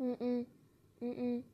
嗯嗯嗯嗯。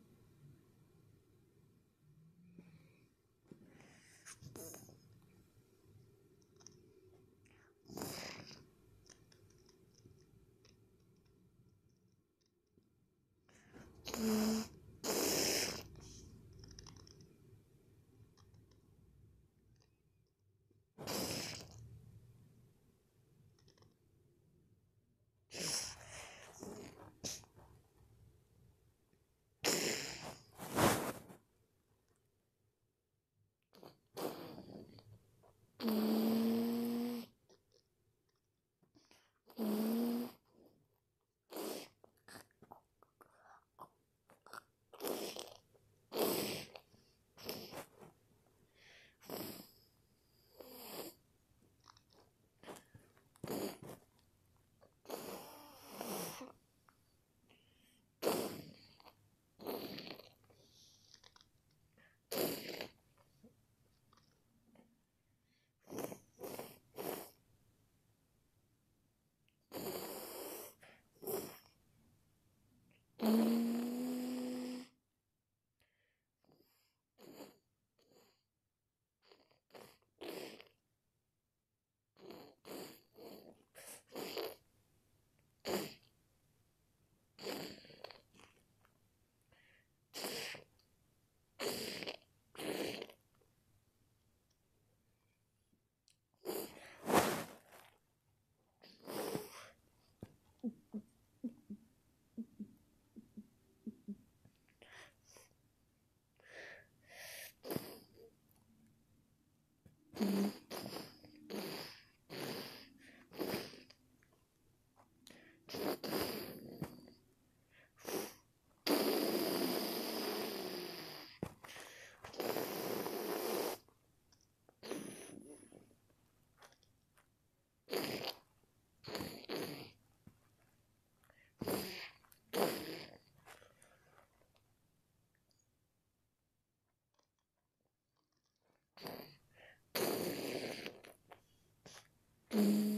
嗯。